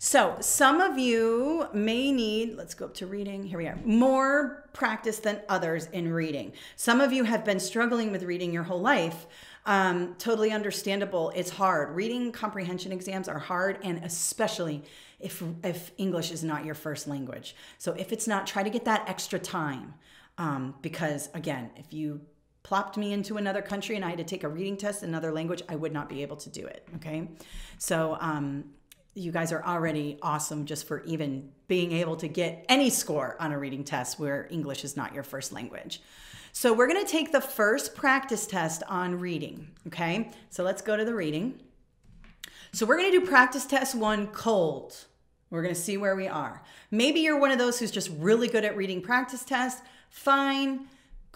So, some of you may need, let's go up to reading. Here we are, more practice than others in reading. Some of you have been struggling with reading your whole life. Um, totally understandable. It's hard. Reading comprehension exams are hard, and especially if, if English is not your first language. So, if it's not, try to get that extra time. Um, because, again, if you plopped me into another country and I had to take a reading test in another language, I would not be able to do it. Okay. So, um, you guys are already awesome just for even being able to get any score on a reading test where English is not your first language. So we're going to take the first practice test on reading, okay? So let's go to the reading. So we're going to do practice test 1 cold. We're going to see where we are. Maybe you're one of those who's just really good at reading practice tests. Fine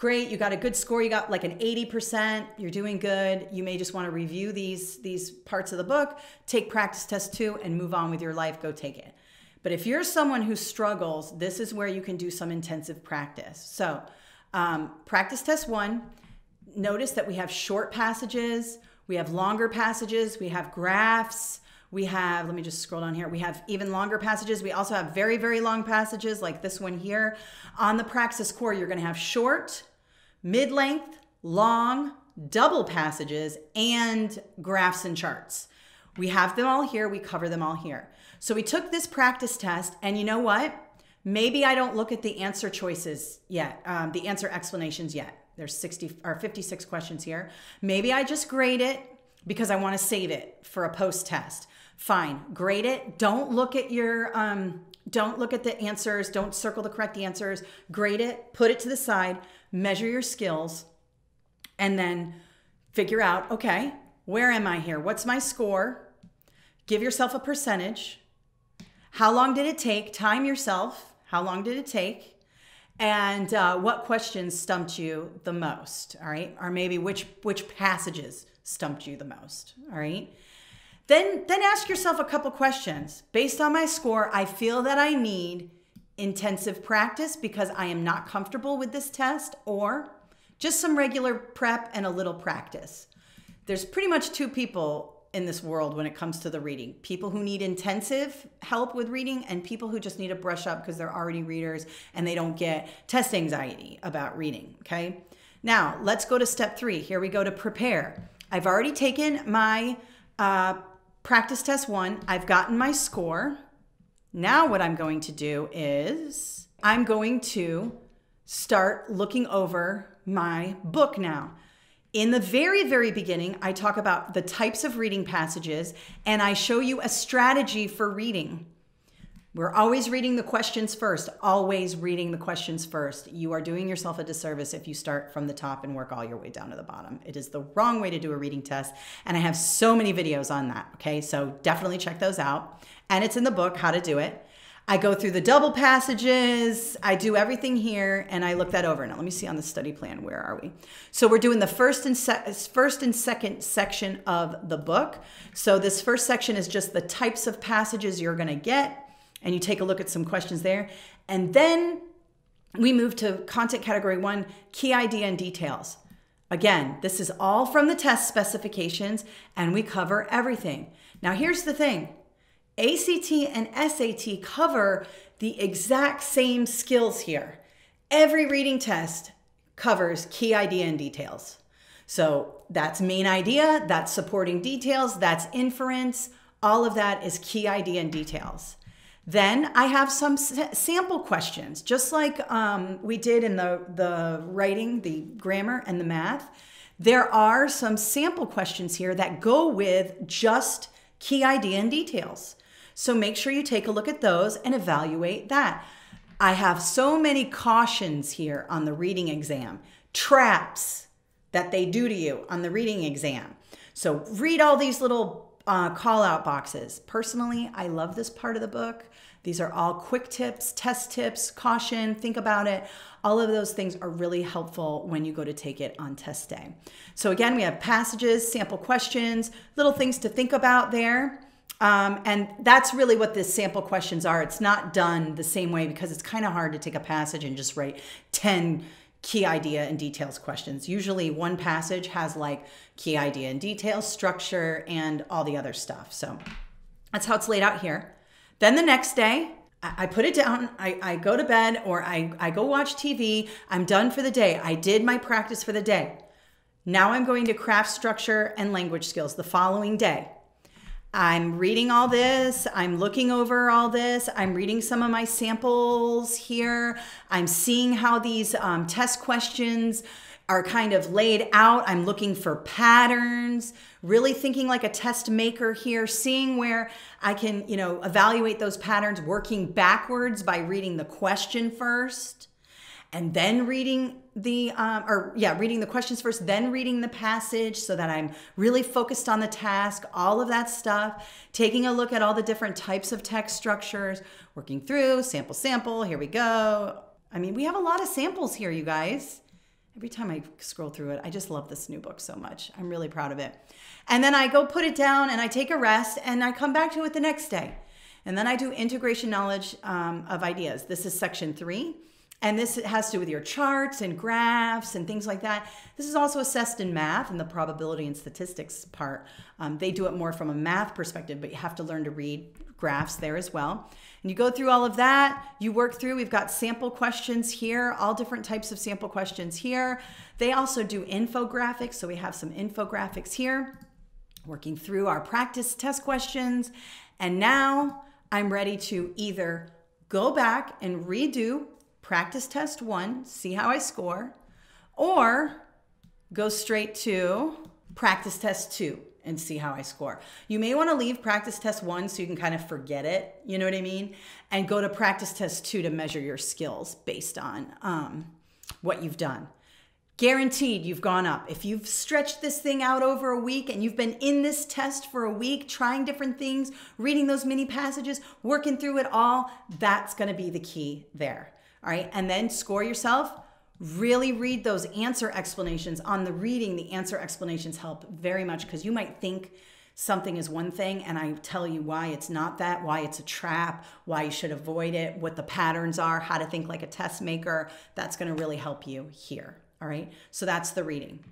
great you got a good score you got like an 80% you're doing good you may just want to review these these parts of the book take practice test 2 and move on with your life go take it but if you're someone who struggles this is where you can do some intensive practice so um, practice test 1 notice that we have short passages we have longer passages we have graphs we have, let me just scroll down here. We have even longer passages. We also have very, very long passages like this one here. On the Praxis Core, you're going to have short, mid length, long, double passages, and graphs and charts. We have them all here. We cover them all here. So we took this practice test, and you know what? Maybe I don't look at the answer choices yet, um, the answer explanations yet. There's 60 or 56 questions here. Maybe I just grade it because I want to save it for a post test fine grade it don't look at your um, don't look at the answers don't circle the correct answers grade it put it to the side measure your skills and then figure out okay where am i here? What's my score? Give yourself a percentage. How long did it take? Time yourself. How long did it take? And uh, what questions stumped you the most? All right? Or maybe which which passages stumped you the most? All right? Then, then ask yourself a couple questions. Based on my score, I feel that I need intensive practice because I am not comfortable with this test, or just some regular prep and a little practice. There's pretty much two people in this world when it comes to the reading people who need intensive help with reading, and people who just need to brush up because they're already readers and they don't get test anxiety about reading. Okay. Now, let's go to step three. Here we go to prepare. I've already taken my uh, practice test one, I've gotten my score. Now, what I'm going to do is I'm going to start looking over my book now. In the very, very beginning, I talk about the types of reading passages and I show you a strategy for reading. We're always reading the questions first, always reading the questions first. You are doing yourself a disservice if you start from the top and work all your way down to the bottom. It is the wrong way to do a reading test. And I have so many videos on that. Okay. So definitely check those out. And it's in the book, How to Do It. I go through the double passages, I do everything here, and I look that over. Now, let me see on the study plan, where are we? So we're doing the first and, first and second section of the book. So this first section is just the types of passages you're gonna get and you take a look at some questions there. And then we move to content category one key idea and details. Again, this is all from the test specifications and we cover everything. Now, here's the thing ACT and SAT cover the exact same skills here. Every reading test covers key idea and details. So that's main idea, that's supporting details, that's inference. All of that is key idea and details. Then I have some sample questions, just like um, we did in the, the writing, the grammar, and the math. There are some sample questions here that go with just key idea and details. So make sure you take a look at those and evaluate that. I have so many cautions here on the reading exam, traps that they do to you on the reading exam. So read all these little uh, call out boxes. Personally, I love this part of the book. These are all quick tips, test tips, caution, think about it. All of those things are really helpful when you go to take it on test day. So, again, we have passages, sample questions, little things to think about there. Um, and that's really what the sample questions are. It's not done the same way because it's kind of hard to take a passage and just write 10 key idea and details questions. Usually one passage has like key idea and details, structure, and all the other stuff. So that's how it's laid out here. Then the next day, I put it down, I, I go to bed or I, I go watch TV. I'm done for the day. I did my practice for the day. Now I'm going to craft structure and language skills the following day. I'm reading all this. I'm looking over all this. I'm reading some of my samples here. I'm seeing how these um, test questions are kind of laid out. I'm looking for patterns, really thinking like a test maker here, seeing where I can, you know, evaluate those patterns, working backwards by reading the question first and then reading the um, or yeah reading the questions first then reading the passage so that i'm really focused on the task all of that stuff taking a look at all the different types of text structures working through sample sample here we go. I mean we have a lot of samples here you guys. Every time i scroll through it i just love this new book so much. I'm really proud of it. And then i go put it down and i take a rest and i come back to it the next day. And then i do integration knowledge um, of ideas. This is section three and this has to do with your charts and graphs and things like that. This is also assessed in math and the probability and statistics part. Um, they do it more from a math perspective, but you have to learn to read graphs there as well. And you go through all of that, you work through, we've got sample questions here, all different types of sample questions here. They also do infographics, so we have some infographics here, working through our practice test questions. And now I'm ready to either go back and redo practice test one, see how I score, or go straight to practice test two and see how I score. You may want to leave practice test one so you can kind of forget it, you know what I mean? And go to practice test two to measure your skills based on um, what you've done. Guaranteed you've gone up. If you've stretched this thing out over a week and you've been in this test for a week, trying different things, reading those mini passages, working through it all, that's going to be the key there. All right. And then score yourself. Really read those answer explanations. On the reading, the answer explanations help very much because you might think something is one thing and I tell you why it's not that, why it's a trap, why you should avoid it, what the patterns are, how to think like a test maker. That's going to really help you here. All right. So that's the reading.